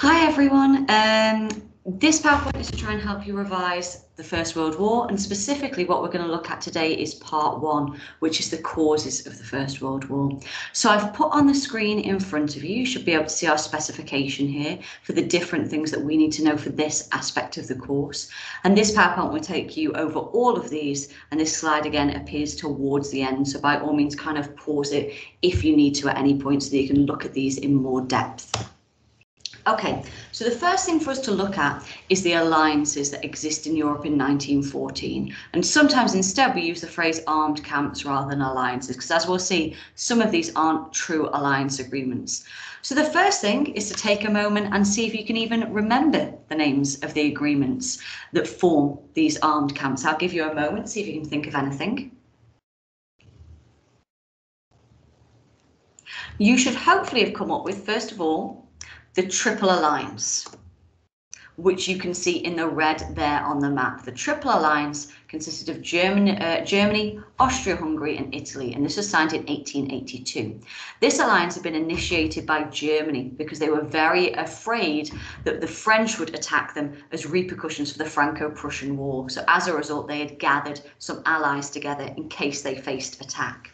Hi everyone. Um, this PowerPoint is to try and help you revise the First World War and specifically what we're going to look at today is part one, which is the causes of the First World War. So I've put on the screen in front of you, you should be able to see our specification here for the different things that we need to know for this aspect of the course. And this PowerPoint will take you over all of these and this slide again appears towards the end. So by all means kind of pause it if you need to at any point so that you can look at these in more depth. Okay, so the first thing for us to look at is the alliances that exist in Europe in 1914. And sometimes instead we use the phrase armed camps rather than alliances, because as we'll see, some of these aren't true alliance agreements. So the first thing is to take a moment and see if you can even remember the names of the agreements that form these armed camps. I'll give you a moment, see if you can think of anything. You should hopefully have come up with, first of all, the Triple Alliance, which you can see in the red there on the map. The Triple Alliance consisted of Germany, uh, Germany Austria-Hungary and Italy, and this was signed in 1882. This alliance had been initiated by Germany because they were very afraid that the French would attack them as repercussions for the Franco-Prussian War. So as a result, they had gathered some allies together in case they faced attack.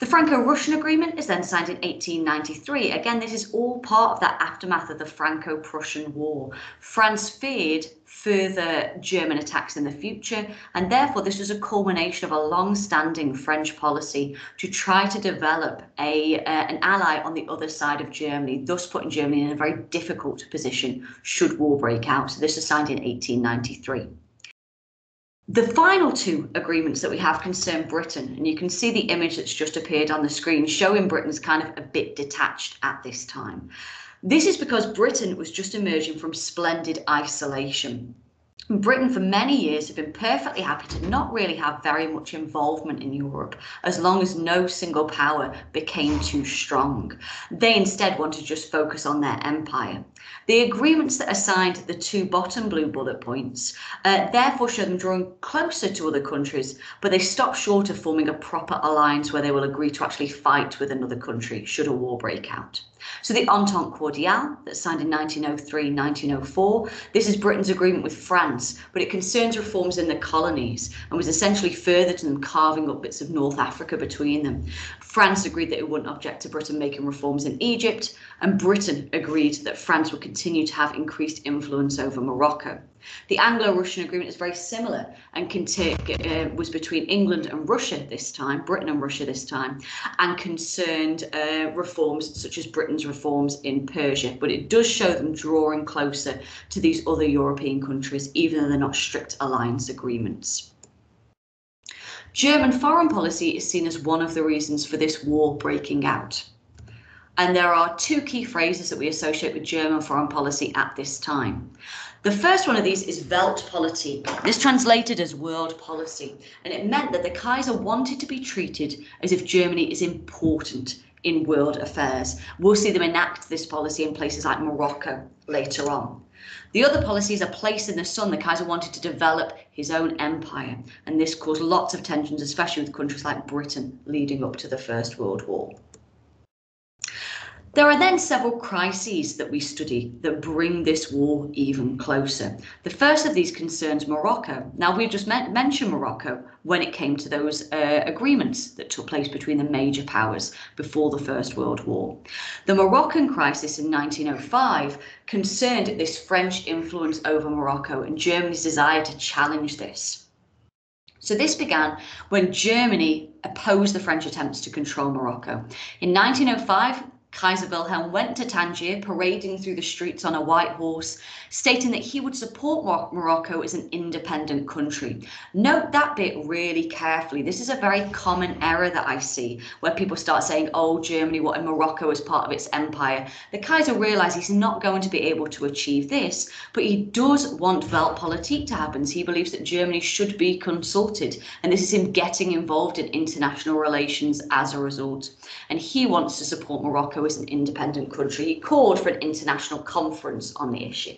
The Franco-Russian agreement is then signed in 1893. Again, this is all part of that aftermath of the Franco-Prussian War. France feared further German attacks in the future, and therefore this was a culmination of a long-standing French policy to try to develop a uh, an ally on the other side of Germany, thus putting Germany in a very difficult position should war break out. So this was signed in 1893. The final two agreements that we have concern Britain, and you can see the image that's just appeared on the screen showing Britain's kind of a bit detached at this time. This is because Britain was just emerging from splendid isolation. Britain for many years had been perfectly happy to not really have very much involvement in Europe as long as no single power became too strong. They instead wanted to just focus on their empire. The agreements that assigned the two bottom blue bullet points uh, therefore show them drawing closer to other countries, but they stop short of forming a proper alliance where they will agree to actually fight with another country should a war break out. So the Entente Cordiale that's signed in 1903-1904, this is Britain's agreement with France, but it concerns reforms in the colonies and was essentially further to them carving up bits of North Africa between them. France agreed that it wouldn't object to Britain making reforms in Egypt, and Britain agreed that France would continue to have increased influence over Morocco. The Anglo-Russian agreement is very similar and uh, was between England and Russia this time, Britain and Russia this time, and concerned uh, reforms such as Britain's reforms in Persia. But it does show them drawing closer to these other European countries, even though they're not strict alliance agreements. German foreign policy is seen as one of the reasons for this war breaking out. And there are two key phrases that we associate with German foreign policy at this time. The first one of these is Weltpolitik. This translated as world policy, and it meant that the Kaiser wanted to be treated as if Germany is important in world affairs. We'll see them enact this policy in places like Morocco later on. The other policy is a place in the sun. The Kaiser wanted to develop his own empire, and this caused lots of tensions, especially with countries like Britain leading up to the First World War. There are then several crises that we study that bring this war even closer. The first of these concerns Morocco. Now, we've just mentioned Morocco when it came to those uh, agreements that took place between the major powers before the First World War. The Moroccan crisis in 1905 concerned this French influence over Morocco and Germany's desire to challenge this. So this began when Germany opposed the French attempts to control Morocco. In 1905, Kaiser Wilhelm went to Tangier, parading through the streets on a white horse, stating that he would support Mor Morocco as an independent country. Note that bit really carefully. This is a very common error that I see where people start saying, oh, Germany wanted Morocco as part of its empire. The Kaiser realized he's not going to be able to achieve this, but he does want Weltpolitik to happen. So he believes that Germany should be consulted, and this is him getting involved in international relations as a result. And he wants to support Morocco as an independent country, he called for an international conference on the issue.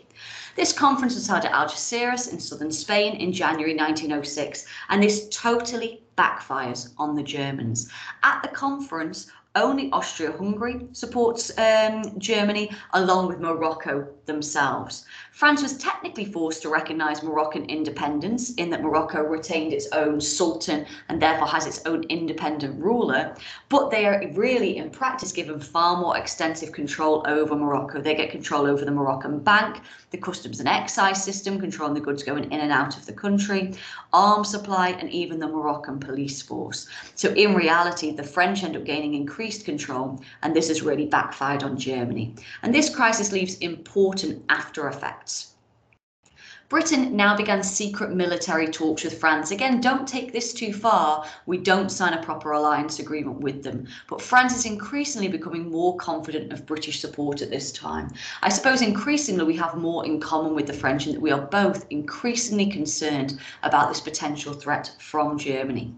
This conference was held at Algeciras in southern Spain in January 1906, and this totally backfires on the Germans. At the conference, only Austria-Hungary supports um, Germany, along with Morocco themselves. France was technically forced to recognise Moroccan independence in that Morocco retained its own sultan and therefore has its own independent ruler, but they are really, in practice, given far more extensive control over Morocco. They get control over the Moroccan bank, the customs and excise system, controlling the goods going in and out of the country, arms supply, and even the Moroccan police force. So in reality, the French end up gaining increased control, and this has really backfired on Germany. And this crisis leaves important after effects. Britain now began secret military talks with France. Again, don't take this too far. We don't sign a proper alliance agreement with them. But France is increasingly becoming more confident of British support at this time. I suppose increasingly we have more in common with the French in that we are both increasingly concerned about this potential threat from Germany.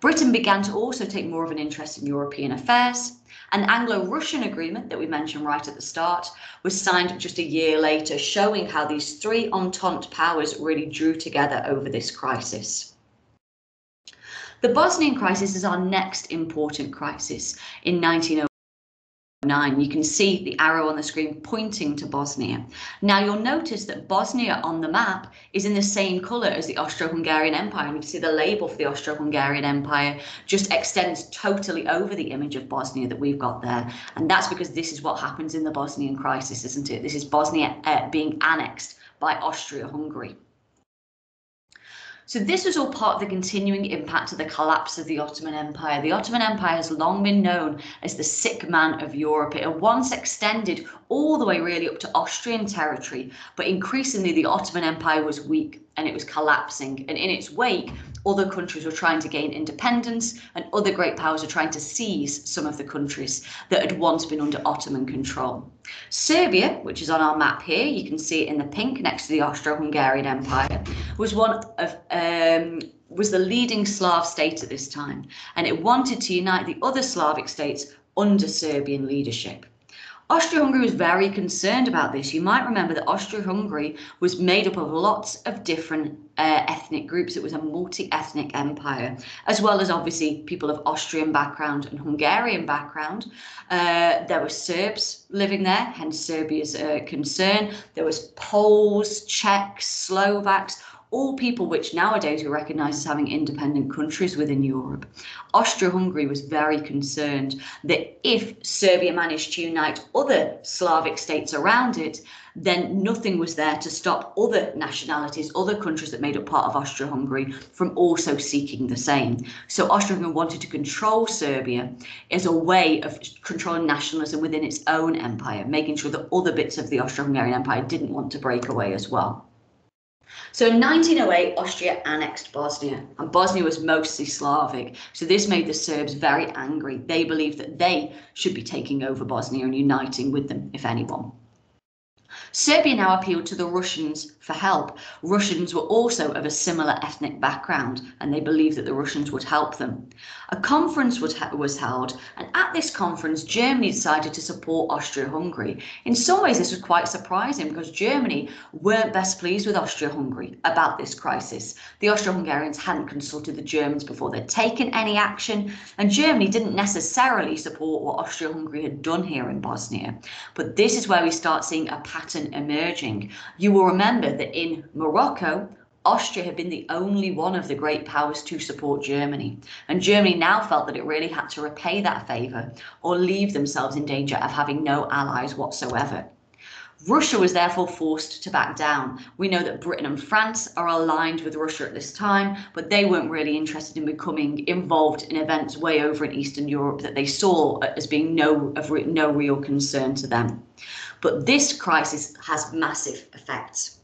Britain began to also take more of an interest in European affairs. An Anglo-Russian agreement that we mentioned right at the start was signed just a year later, showing how these three Entente powers really drew together over this crisis. The Bosnian crisis is our next important crisis in 1908 you can see the arrow on the screen pointing to Bosnia. Now you'll notice that Bosnia on the map is in the same colour as the Austro-Hungarian Empire. And you can see the label for the Austro-Hungarian Empire just extends totally over the image of Bosnia that we've got there. And that's because this is what happens in the Bosnian crisis, isn't it? This is Bosnia uh, being annexed by Austria-Hungary. So this was all part of the continuing impact of the collapse of the Ottoman Empire. The Ottoman Empire has long been known as the sick man of Europe. It had once extended all the way really up to Austrian territory, but increasingly the Ottoman Empire was weak and it was collapsing. And in its wake, other countries were trying to gain independence and other great powers were trying to seize some of the countries that had once been under Ottoman control. Serbia, which is on our map here, you can see it in the pink next to the Austro-Hungarian Empire, was one of um, was the leading Slav state at this time, and it wanted to unite the other Slavic states under Serbian leadership. Austria-Hungary was very concerned about this. You might remember that Austria-Hungary was made up of lots of different uh, ethnic groups. It was a multi-ethnic empire, as well as obviously people of Austrian background and Hungarian background. Uh, there were Serbs living there, hence Serbia's uh, concern. There was Poles, Czechs, Slovaks, all people which nowadays we recognise as having independent countries within Europe. Austria-Hungary was very concerned that if Serbia managed to unite other Slavic states around it, then nothing was there to stop other nationalities, other countries that made up part of Austria-Hungary from also seeking the same. So Austria-Hungary wanted to control Serbia as a way of controlling nationalism within its own empire, making sure that other bits of the Austro-Hungarian Empire didn't want to break away as well. So in 1908, Austria annexed Bosnia, and Bosnia was mostly Slavic. So this made the Serbs very angry. They believed that they should be taking over Bosnia and uniting with them, if anyone. Serbia now appealed to the Russians for help. Russians were also of a similar ethnic background and they believed that the Russians would help them. A conference was was held and at this conference Germany decided to support Austria-Hungary. In some ways this was quite surprising because Germany weren't best pleased with Austria-Hungary about this crisis. The Austro-Hungarians hadn't consulted the Germans before they'd taken any action and Germany didn't necessarily support what Austria-Hungary had done here in Bosnia. But this is where we start seeing a pattern emerging. You will remember that in Morocco, Austria had been the only one of the great powers to support Germany. And Germany now felt that it really had to repay that favour or leave themselves in danger of having no allies whatsoever. Russia was therefore forced to back down. We know that Britain and France are aligned with Russia at this time, but they weren't really interested in becoming involved in events way over in Eastern Europe that they saw as being no of no real concern to them. But this crisis has massive effects.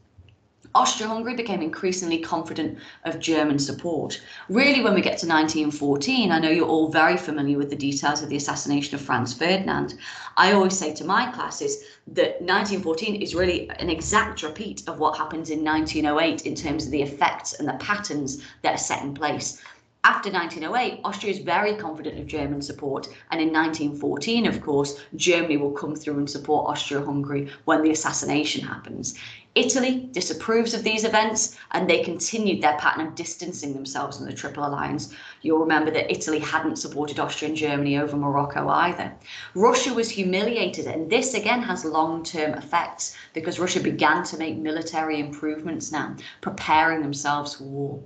Austria-Hungary became increasingly confident of German support. Really, when we get to 1914, I know you're all very familiar with the details of the assassination of Franz Ferdinand. I always say to my classes that 1914 is really an exact repeat of what happens in 1908 in terms of the effects and the patterns that are set in place. After 1908, Austria is very confident of German support, and in 1914, of course, Germany will come through and support Austria-Hungary when the assassination happens Italy disapproves of these events and they continued their pattern of distancing themselves from the Triple Alliance. You'll remember that Italy hadn't supported Austria and Germany over Morocco either. Russia was humiliated, and this again has long term effects because Russia began to make military improvements now, preparing themselves for war.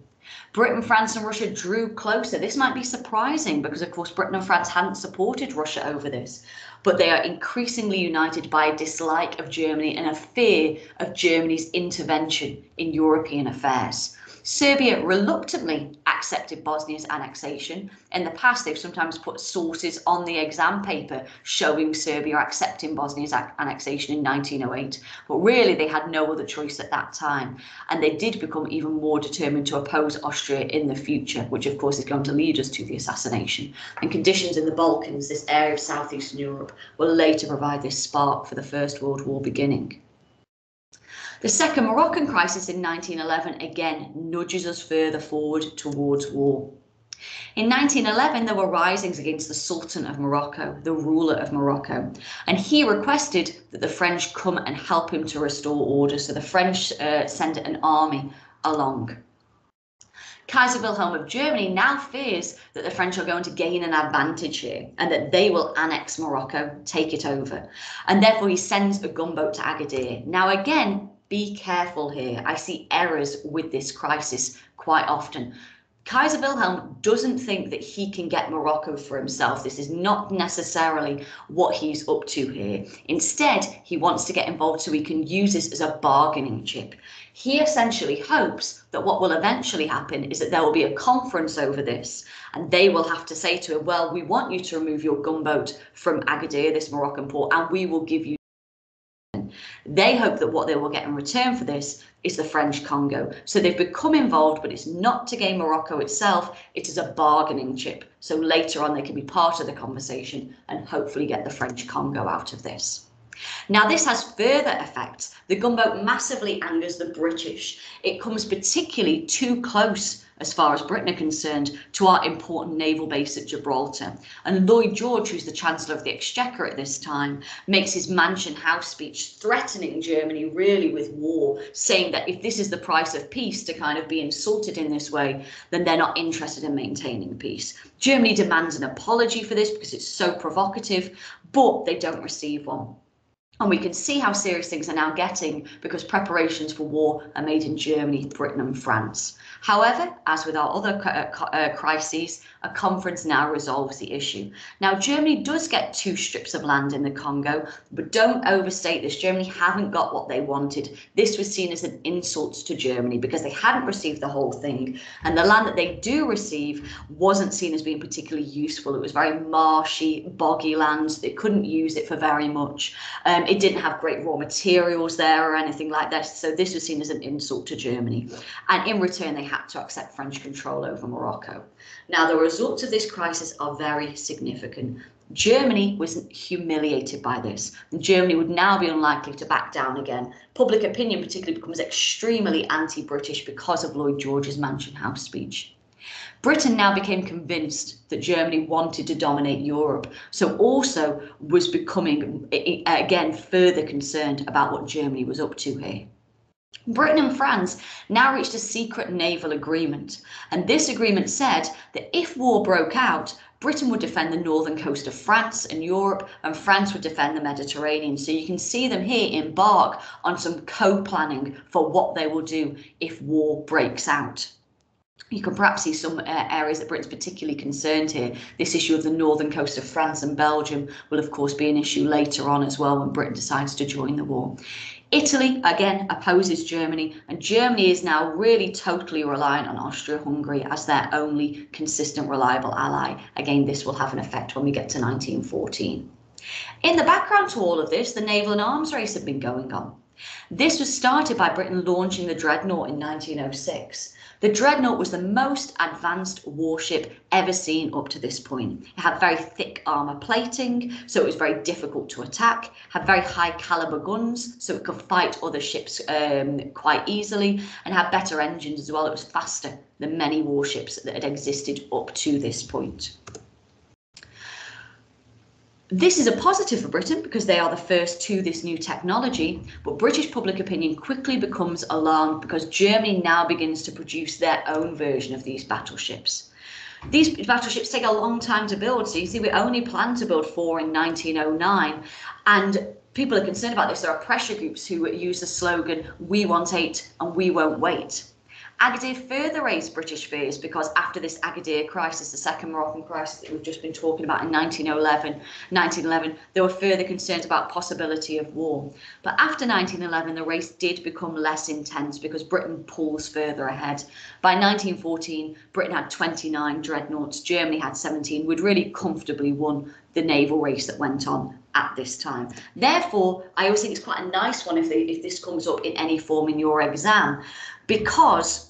Britain, France, and Russia drew closer. This might be surprising because, of course, Britain and France hadn't supported Russia over this but they are increasingly united by a dislike of Germany and a fear of Germany's intervention in European affairs. Serbia reluctantly accepted Bosnia's annexation. In the past, they've sometimes put sources on the exam paper showing Serbia accepting Bosnia's annexation in 1908, but really they had no other choice at that time. And they did become even more determined to oppose Austria in the future, which of course is going to lead us to the assassination. And conditions in the Balkans, this area of southeastern Europe, will later provide this spark for the First World War beginning. The second Moroccan crisis in 1911 again nudges us further forward towards war. In 1911, there were risings against the Sultan of Morocco, the ruler of Morocco, and he requested that the French come and help him to restore order. So the French uh, sent an army along. Kaiser Wilhelm of Germany now fears that the French are going to gain an advantage here and that they will annex Morocco, take it over. And therefore, he sends a gunboat to Agadir. Now, again, be careful here. I see errors with this crisis quite often. Kaiser Wilhelm doesn't think that he can get Morocco for himself. This is not necessarily what he's up to here. Instead, he wants to get involved so he can use this as a bargaining chip. He essentially hopes that what will eventually happen is that there will be a conference over this and they will have to say to him, well, we want you to remove your gunboat from Agadir, this Moroccan port, and we will give you they hope that what they will get in return for this is the French Congo. So they've become involved, but it's not to gain Morocco itself, it is a bargaining chip. So later on, they can be part of the conversation and hopefully get the French Congo out of this. Now, this has further effects. The gunboat massively angers the British. It comes particularly too close as far as Britain are concerned, to our important naval base at Gibraltar. And Lloyd George, who's the Chancellor of the Exchequer at this time, makes his Mansion House speech threatening Germany really with war, saying that if this is the price of peace to kind of be insulted in this way, then they're not interested in maintaining peace. Germany demands an apology for this because it's so provocative, but they don't receive one. And we can see how serious things are now getting because preparations for war are made in Germany, Britain, and France. However, as with our other uh, uh, crises, a conference now resolves the issue. Now, Germany does get two strips of land in the Congo, but don't overstate this. Germany haven't got what they wanted. This was seen as an insult to Germany because they hadn't received the whole thing. And the land that they do receive wasn't seen as being particularly useful. It was very marshy, boggy land. They couldn't use it for very much. Um, it didn't have great raw materials there or anything like that. So this was seen as an insult to Germany. And in return, they had to accept French control over Morocco. Now, the results of this crisis are very significant. Germany was humiliated by this. And Germany would now be unlikely to back down again. Public opinion particularly becomes extremely anti-British because of Lloyd George's Mansion House speech. Britain now became convinced that Germany wanted to dominate Europe, so also was becoming, again, further concerned about what Germany was up to here. Britain and France now reached a secret naval agreement, and this agreement said that if war broke out, Britain would defend the northern coast of France and Europe, and France would defend the Mediterranean. So you can see them here embark on some co planning for what they will do if war breaks out you can perhaps see some uh, areas that Britain's particularly concerned here. This issue of the northern coast of France and Belgium will, of course, be an issue later on as well when Britain decides to join the war. Italy, again, opposes Germany, and Germany is now really totally reliant on Austria Hungary as their only consistent, reliable ally. Again, this will have an effect when we get to 1914. In the background to all of this, the naval and arms race had been going on. This was started by Britain launching the Dreadnought in 1906. The Dreadnought was the most advanced warship ever seen up to this point. It had very thick armour plating, so it was very difficult to attack, had very high caliber guns, so it could fight other ships um, quite easily, and had better engines as well. It was faster than many warships that had existed up to this point. This is a positive for Britain because they are the first to this new technology, but British public opinion quickly becomes alarmed because Germany now begins to produce their own version of these battleships. These battleships take a long time to build, so you see we only plan to build four in 1909, and people are concerned about this. There are pressure groups who use the slogan, we want eight and we won't wait. Agadir further raised British fears because after this Agadir crisis, the second Moroccan crisis that we've just been talking about in 1911, 1911, there were further concerns about possibility of war. But after 1911, the race did become less intense because Britain pulls further ahead. By 1914, Britain had 29 dreadnoughts, Germany had 17. We'd really comfortably won the naval race that went on at this time. Therefore, I always think it's quite a nice one if, they, if this comes up in any form in your exam, because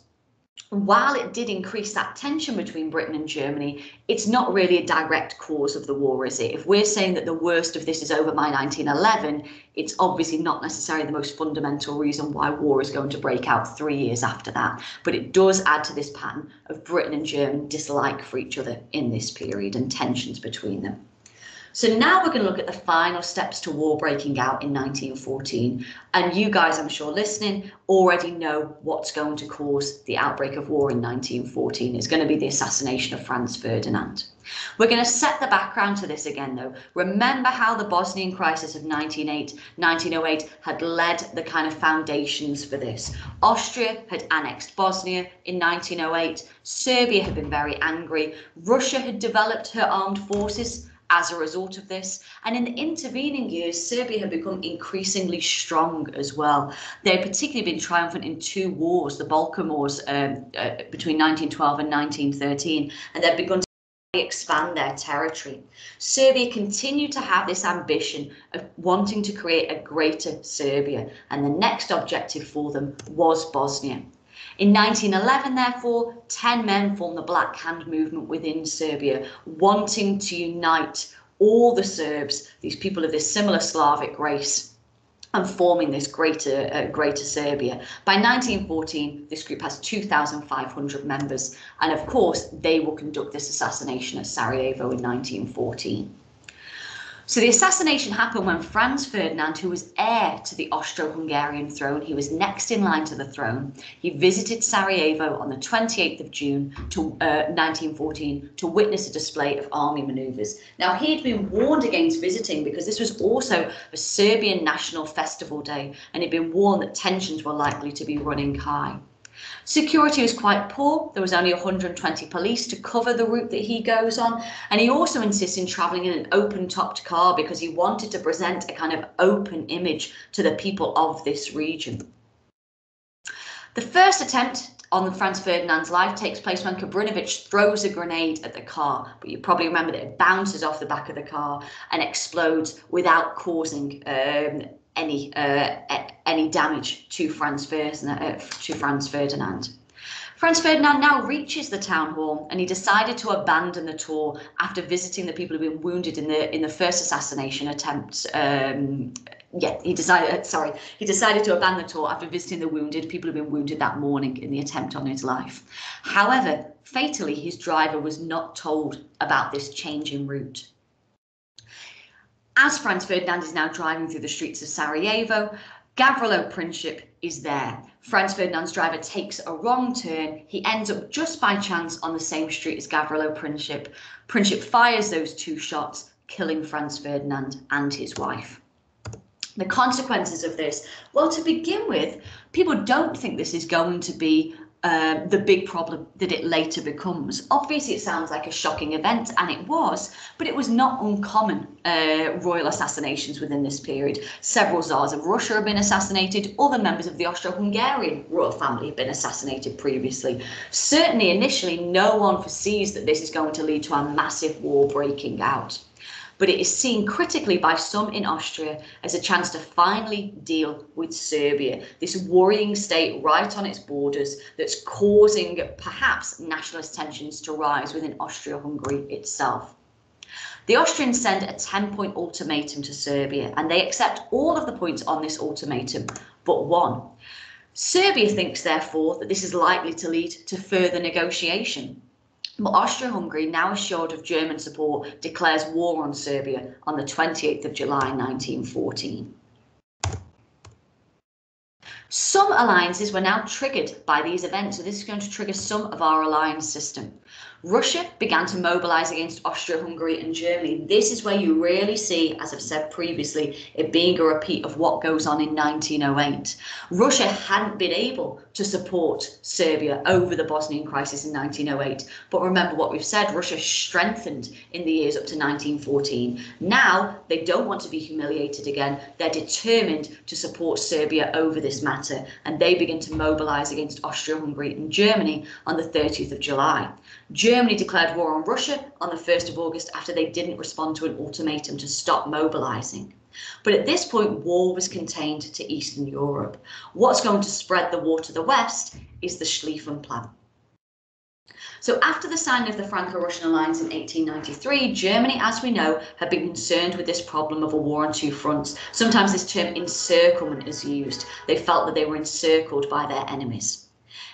while it did increase that tension between Britain and Germany, it's not really a direct cause of the war, is it? If we're saying that the worst of this is over by 1911, it's obviously not necessarily the most fundamental reason why war is going to break out three years after that. But it does add to this pattern of Britain and Germany dislike for each other in this period and tensions between them. So now we're going to look at the final steps to war breaking out in 1914. And you guys, I'm sure listening, already know what's going to cause the outbreak of war in 1914. It's going to be the assassination of Franz Ferdinand. We're going to set the background to this again, though. Remember how the Bosnian crisis of 1908, 1908 had led the kind of foundations for this. Austria had annexed Bosnia in 1908. Serbia had been very angry. Russia had developed her armed forces as a result of this. And in the intervening years, Serbia had become increasingly strong as well. They had particularly been triumphant in two wars, the Balkan Wars um, uh, between 1912 and 1913, and they'd begun to expand their territory. Serbia continued to have this ambition of wanting to create a greater Serbia, and the next objective for them was Bosnia. In 1911, therefore, 10 men formed the Black Hand movement within Serbia, wanting to unite all the Serbs, these people of this similar Slavic race, and forming this greater uh, greater Serbia. By 1914, this group has 2,500 members, and of course, they will conduct this assassination at Sarajevo in 1914. So the assassination happened when Franz Ferdinand, who was heir to the Austro-Hungarian throne, he was next in line to the throne. He visited Sarajevo on the 28th of June to uh, 1914 to witness a display of army manoeuvres. Now he had been warned against visiting because this was also a Serbian national festival day, and he'd been warned that tensions were likely to be running high. Security was quite poor. There was only 120 police to cover the route that he goes on. And he also insists in travelling in an open topped car because he wanted to present a kind of open image to the people of this region. The first attempt on Franz Ferdinand's life takes place when Cabrinovic throws a grenade at the car, but you probably remember that it bounces off the back of the car and explodes without causing um, any uh, any damage to Franz Ferdinand. Uh, to Franz Ferdinand. Franz Ferdinand now reaches the town hall and he decided to abandon the tour after visiting the people who'd been wounded in the in the first assassination attempt. Um, yeah, he decided. Sorry, he decided to abandon the tour after visiting the wounded people who'd been wounded that morning in the attempt on his life. However, fatally, his driver was not told about this change in route. As Franz Ferdinand is now driving through the streets of Sarajevo, Gavrilo Princip is there. Franz Ferdinand's driver takes a wrong turn. He ends up just by chance on the same street as Gavrilo Princip. Princip fires those two shots, killing Franz Ferdinand and his wife. The consequences of this, well, to begin with, people don't think this is going to be uh, the big problem that it later becomes. Obviously, it sounds like a shocking event, and it was, but it was not uncommon uh, royal assassinations within this period. Several czars of Russia have been assassinated, other members of the Austro Hungarian royal family have been assassinated previously. Certainly, initially, no one foresees that this is going to lead to a massive war breaking out but it is seen critically by some in Austria as a chance to finally deal with Serbia, this worrying state right on its borders that's causing perhaps nationalist tensions to rise within Austria Hungary itself. The Austrians send a 10 point ultimatum to Serbia and they accept all of the points on this ultimatum but one. Serbia thinks, therefore, that this is likely to lead to further negotiation. But Austria-Hungary, now assured of German support, declares war on Serbia on the 28th of July 1914. Some alliances were now triggered by these events, so this is going to trigger some of our alliance system. Russia began to mobilize against Austria-Hungary and Germany. This is where you really see, as I've said previously, it being a repeat of what goes on in 1908. Russia hadn't been able to support Serbia over the Bosnian crisis in 1908. But remember what we've said, Russia strengthened in the years up to 1914. Now they don't want to be humiliated again. They're determined to support Serbia over this matter and they begin to mobilize against Austria-Hungary and Germany on the 30th of July. Germany declared war on Russia on the 1st of August after they didn't respond to an ultimatum to stop mobilising. But at this point, war was contained to Eastern Europe. What's going to spread the war to the West is the Schlieffen Plan. So after the signing of the Franco-Russian alliance in 1893, Germany, as we know, had been concerned with this problem of a war on two fronts. Sometimes this term encirclement is used. They felt that they were encircled by their enemies.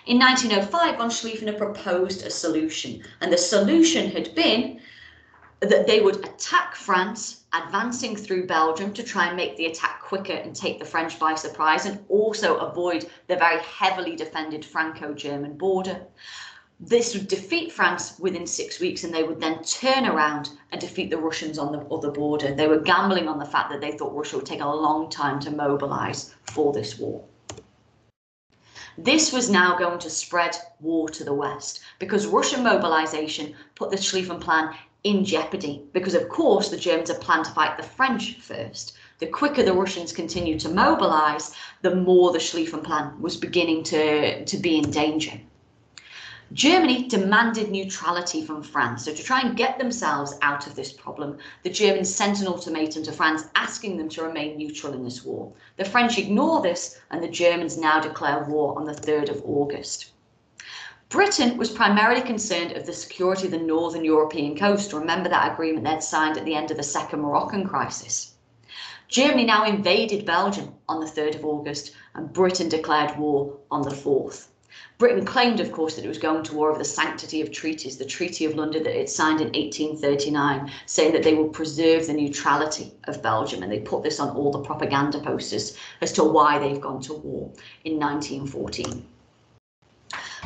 In 1905, von Schlieffen proposed a solution, and the solution had been that they would attack France, advancing through Belgium to try and make the attack quicker and take the French by surprise, and also avoid the very heavily defended Franco-German border. This would defeat France within six weeks, and they would then turn around and defeat the Russians on the other border. They were gambling on the fact that they thought Russia would take a long time to mobilize for this war. This was now going to spread war to the west because Russian mobilization put the Schlieffen Plan in jeopardy because, of course, the Germans had planned to fight the French first. The quicker the Russians continued to mobilize, the more the Schlieffen Plan was beginning to, to be in danger. Germany demanded neutrality from France. So to try and get themselves out of this problem, the Germans sent an ultimatum to France asking them to remain neutral in this war. The French ignore this and the Germans now declare war on the 3rd of August. Britain was primarily concerned of the security of the northern European coast. Remember that agreement they'd signed at the end of the second Moroccan crisis. Germany now invaded Belgium on the 3rd of August and Britain declared war on the 4th. Britain claimed, of course, that it was going to war over the sanctity of treaties, the Treaty of London that it signed in 1839, saying that they will preserve the neutrality of Belgium. And they put this on all the propaganda posters as to why they've gone to war in 1914.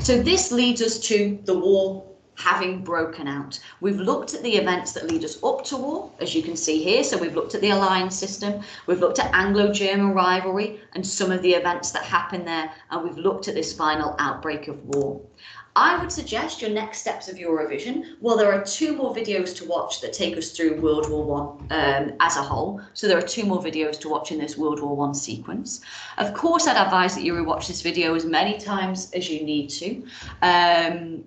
So this leads us to the war having broken out. We've looked at the events that lead us up to war, as you can see here. So we've looked at the alliance system, we've looked at Anglo-German rivalry and some of the events that happened there, and we've looked at this final outbreak of war. I would suggest your next steps of your revision. Well, there are two more videos to watch that take us through World War One um, as a whole. So there are two more videos to watch in this World War One sequence. Of course, I'd advise that you rewatch this video as many times as you need to. Um,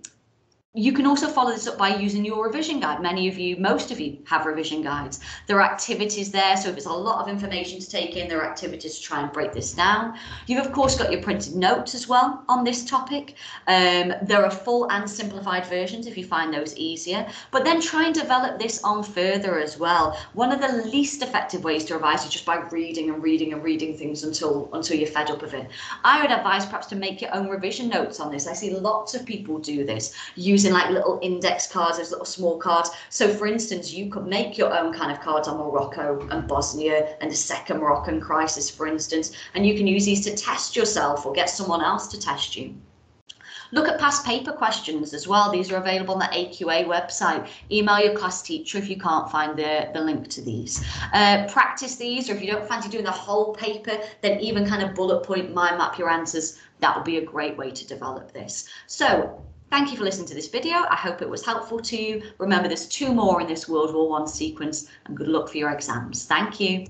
you can also follow this up by using your revision guide. Many of you, most of you have revision guides. There are activities there. So if it's a lot of information to take in, there are activities to try and break this down. You've of course got your printed notes as well on this topic. Um, there are full and simplified versions if you find those easier, but then try and develop this on further as well. One of the least effective ways to revise is just by reading and reading and reading things until, until you're fed up of it. I would advise perhaps to make your own revision notes on this. I see lots of people do this. Use using like little index cards, those little small cards. So for instance, you could make your own kind of cards on Morocco and Bosnia and the second Moroccan crisis, for instance, and you can use these to test yourself or get someone else to test you. Look at past paper questions as well. These are available on the AQA website. Email your class teacher if you can't find the, the link to these. Uh, practice these, or if you don't fancy doing the whole paper, then even kind of bullet point mind map your answers. That would be a great way to develop this. So Thank you for listening to this video. I hope it was helpful to you. Remember, there's two more in this World War One sequence and good luck for your exams. Thank you.